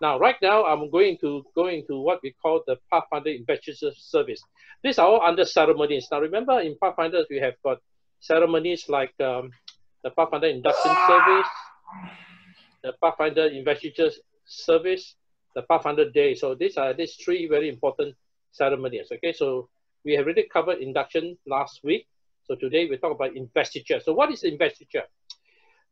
Now, right now, I'm going to go into what we call the Pathfinder Investiture Service. These are all under ceremonies. Now, remember, in Pathfinders, we have got ceremonies like um, the Pathfinder Induction Service, the Pathfinder Investiture Service, the Pathfinder Day. So these are these three very important ceremonies. Okay, so we have already covered induction last week. So today we talk about investiture. So what is investiture?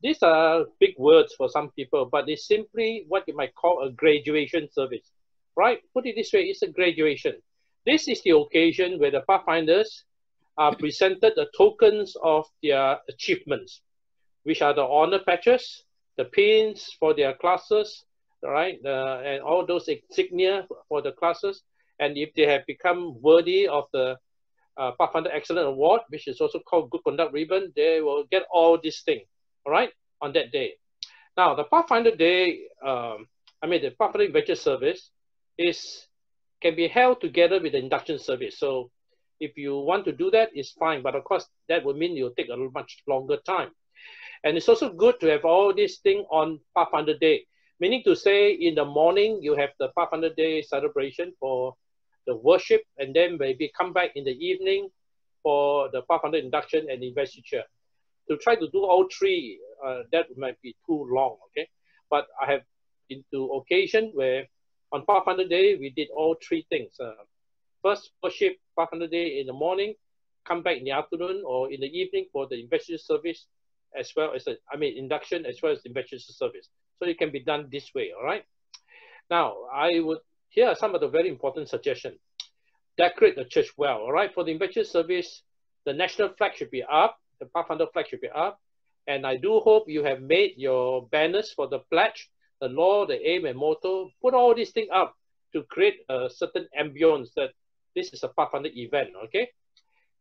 These are big words for some people, but it's simply what you might call a graduation service, right? Put it this way, it's a graduation. This is the occasion where the Pathfinders are presented the tokens of their achievements, which are the honor patches, the pins for their classes, right, uh, and all those insignia for the classes. And if they have become worthy of the uh, Pathfinder Excellent Award, which is also called Good Conduct Ribbon, they will get all these things, all right, on that day. Now, the Pathfinder Day, um, I mean, the Pathfinder Investiture Service is can be held together with the induction service. So if you want to do that, it's fine. But of course, that would mean you'll take a much longer time. And it's also good to have all these things on Pathfinder Day, meaning to say in the morning, you have the Pathfinder Day celebration for the worship, and then maybe come back in the evening for the Pathfinder induction and investiture. To try to do all three, uh, that might be too long, okay? But I have into occasion where on Pathfinder Day, we did all three things. Uh, first, worship Pathfinder Day in the morning, come back in the afternoon or in the evening for the investiture service, as well as, the, I mean, induction as well as investiture service. So it can be done this way, all right? Now, I would here are some of the very important suggestions. Decorate the church well, all right? For the investiture service, the national flag should be up, the Pathfinder flag should be up, and I do hope you have made your banners for the pledge, the law, the aim, and motto. Put all these things up to create a certain ambience that this is a Pathfinder event, okay?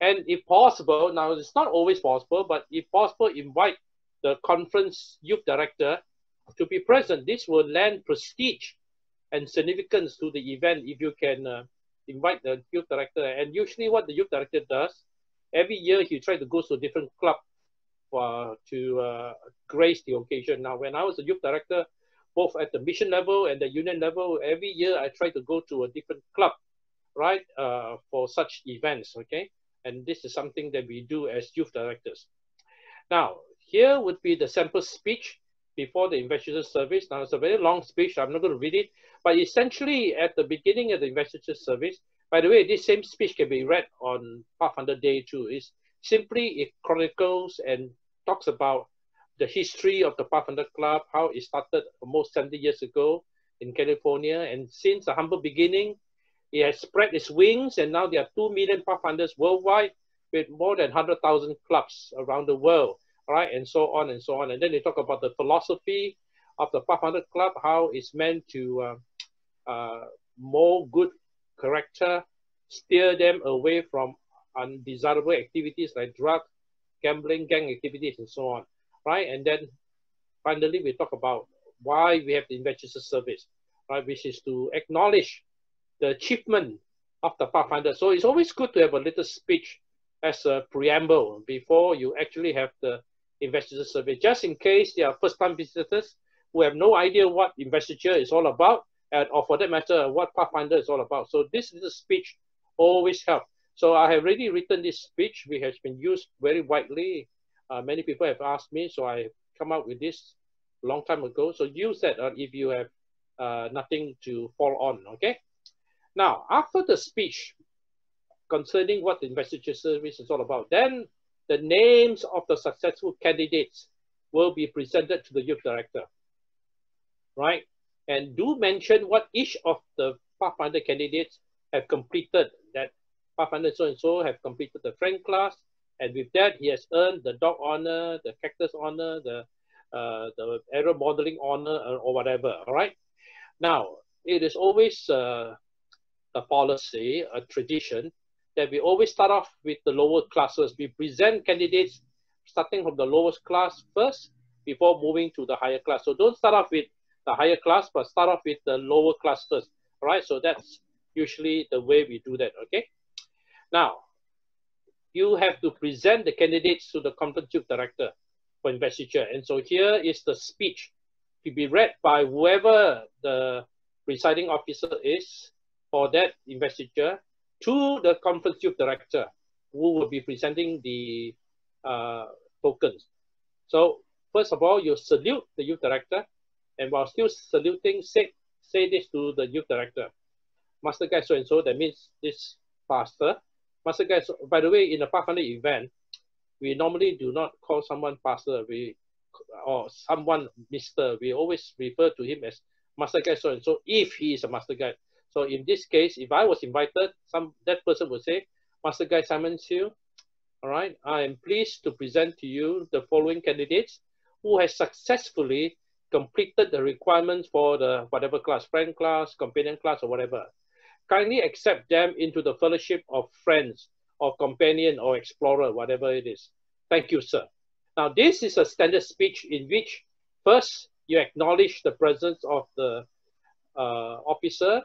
And if possible, now it's not always possible, but if possible, invite the conference youth director to be present. This will lend prestige and significance to the event if you can uh, invite the youth director. And usually what the youth director does, every year he tried to go to a different club uh, to uh, grace the occasion. Now, when I was a youth director, both at the mission level and the union level, every year I try to go to a different club, right, uh, for such events, okay? And this is something that we do as youth directors. Now, here would be the sample speech before the investiture service. Now, it's a very long speech. I'm not going to read it. But essentially, at the beginning of the investiture service, by the way, this same speech can be read on Pathfinder Day too. Is simply it chronicles and talks about the history of the Pathfinder Club, how it started almost 70 years ago in California. And since the humble beginning, it has spread its wings, and now there are 2 million Pathfinders worldwide with more than 100,000 clubs around the world, right? And so on and so on. And then they talk about the philosophy of the Pathfinder Club, how it's meant to uh, uh, more good character, steer them away from undesirable activities like drug, gambling, gang activities, and so on, right? And then finally, we talk about why we have the investiture service, right? Which is to acknowledge the achievement of the Pathfinder. So it's always good to have a little speech as a preamble before you actually have the investiture service, just in case they are first-time visitors who have no idea what investiture is all about and or for that matter, what Pathfinder is all about. So this little speech always helps. So I have already written this speech, which has been used very widely. Uh, many people have asked me, so I come up with this long time ago. So use that uh, if you have uh, nothing to fall on, okay? Now, after the speech concerning what the investiture service is all about, then the names of the successful candidates will be presented to the youth director, right? And do mention what each of the Pathfinder candidates have completed. That Pathfinder so-and-so have completed the friend class, and with that, he has earned the dog honor, the cactus honor, the uh, the aero modeling honor, or, or, whatever, all right? Now, it is always uh, a policy, a tradition, that we always start off with the lower classes. We present candidates starting from the lowest class first before moving to the higher class. So don't start off with the higher class, but start off with the lower class first, right? So that's usually the way we do that, okay? Now, you have to present the candidates to the conference chief director for investiture. And so here is the speech to be read by whoever the presiding officer is for that investiture to the conference youth director who will be presenting the uh, tokens. So first of all, you salute the youth director and while still saluting, say, say this to the youth director. Master guide so-and-so, that means this pastor. Master guide, so, by the way, in a Pathfinder event, we normally do not call someone pastor we, or someone mister. We always refer to him as master guide so-and-so if he is a master guide. So in this case, if I was invited, some that person would say, Master Guide Simon Siew, all right, I am pleased to present to you the following candidates who has successfully completed the requirements for the whatever class, friend class, companion class, or whatever. Kindly accept them into the fellowship of friends or companion or explorer, whatever it is. Thank you, sir. Now, this is a standard speech in which first you acknowledge the presence of the uh, officer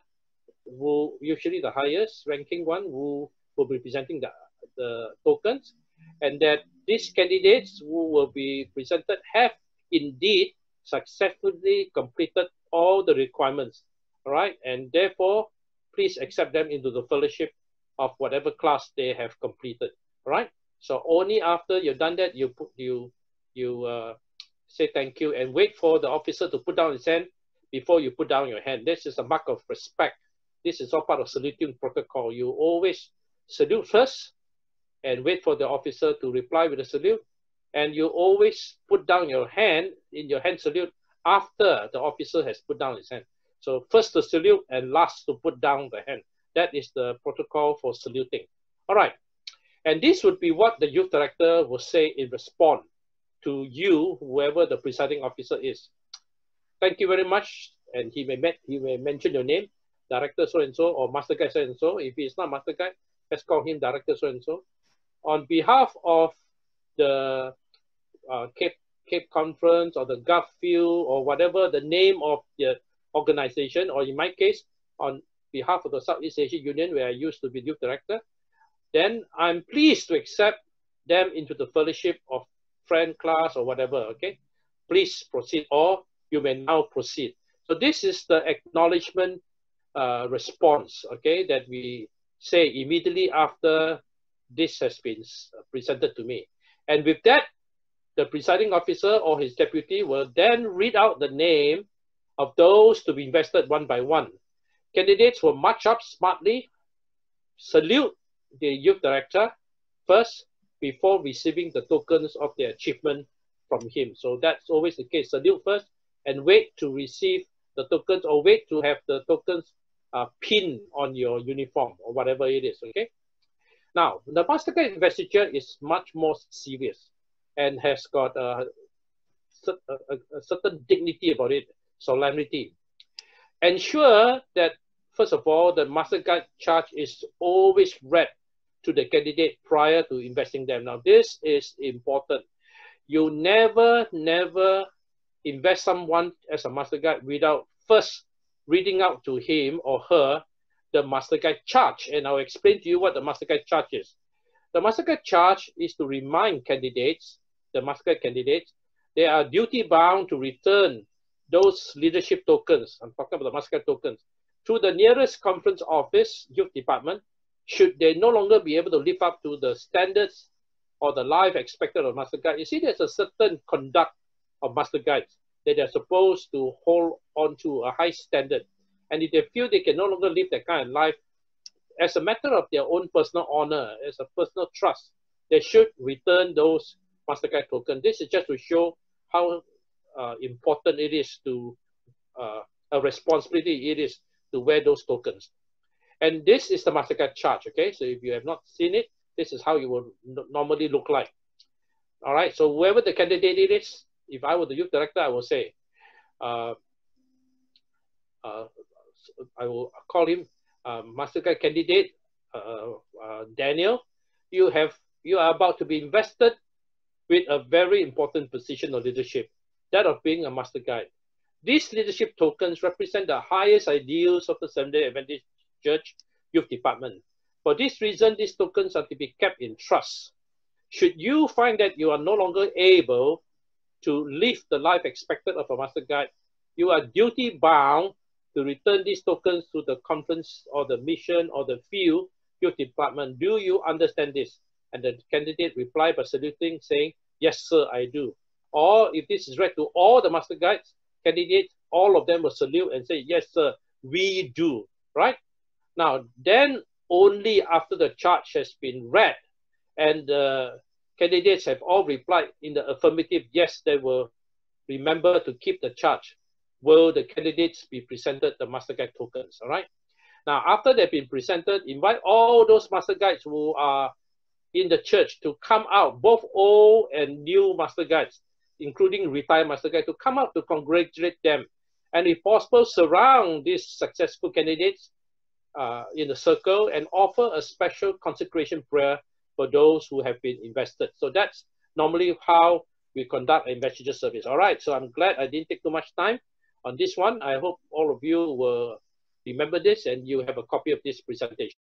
who usually the highest ranking one who will be presenting the, the tokens and that these candidates who will be presented have indeed successfully completed all the requirements all right and therefore please accept them into the fellowship of whatever class they have completed all right so only after you've done that you put you you uh, say thank you and wait for the officer to put down his hand before you put down your hand this is a mark of respect this is all part of saluting protocol. You always salute first and wait for the officer to reply with a salute. And you always put down your hand in your hand salute after the officer has put down his hand. So first to salute and last to put down the hand. That is the protocol for saluting. All right. And this would be what the youth director will say in response to you, whoever the presiding officer is. Thank you very much. And he may, met, he may mention your name director so and so or master guide so and so. If he's not master guide, let's call him director so and so. On behalf of the uh, Cape Cape Conference or the Gulf Field or whatever the name of the organization, or in my case, on behalf of the Southern Asia Union, where I used to be youth director, then I'm pleased to accept them into the fellowship of friend class or whatever. Okay, please proceed, or you may now proceed. So this is the acknowledgement uh, response, okay, that we say immediately after this has been presented to me. And with that, the presiding officer or his deputy will then read out the name of those to be invested one by one. Candidates will march up smartly, salute the youth director first before receiving the tokens of their achievement from him. So that's always the case. Salute first and wait to receive the tokens or wait to have the tokens uh, pin on your uniform or whatever it is, okay? Now, the master guide investiture is much more serious and has got a, a, a certain dignity about it, solemnity. Ensure that, first of all, the master guide charge is always read to the candidate prior to investing them. Now, this is important. You never, never invest someone as a master guide without first reading out to him or her the master guide charge. And I'll explain to you what the master guide charge is. The master guide charge is to remind candidates, the master guide candidates, they are duty bound to return those leadership tokens, I'm talking about the master guide tokens, to the nearest conference office, youth department, should they no longer be able to live up to the standards or the life expected of master guide. You see, there's a certain conduct of master guides that they're supposed to hold on to a high standard. And if they feel they can no longer live that kind of life, as a matter of their own personal honor, as a personal trust, they should return those master guide tokens. This is just to show how uh, important it is to, uh, a responsibility it is to wear those tokens. And this is the master guide charge, okay? So if you have not seen it, this is how it will normally look like. All right, so whoever the candidate is, if I were the youth director, I would say, uh, uh, I will call him uh, master guide candidate uh, uh, Daniel. You have you are about to be invested with a very important position of leadership, that of being a master guide. These leadership tokens represent the highest ideals of the Seventh-day Adventist Church Youth Department. For this reason, these tokens are to be kept in trust. Should you find that you are no longer able to live the life expected of a master guide, you are duty bound to return these tokens to the conference or the mission or the field, field department. Do you understand this? And the candidate replied by saluting, saying, Yes, sir, I do. Or if this is read to all the master guides, candidates, all of them will salute and say, Yes, sir, we do. Right? Now, then only after the charge has been read and the candidates have all replied in the affirmative, yes, they will remember to keep the charge, will the candidates be presented the master guide tokens, all right? Now, after they've been presented, invite all those master guides who are in the church to come out, both old and new master guides, including retired master guides, to come out to congratulate them. And if possible, surround these successful candidates uh, in a circle and offer a special consecration prayer for those who have been invested. So that's normally how we conduct investiture service. All right, so I'm glad I didn't take too much time on this one. I hope all of you will remember this and you have a copy of this presentation.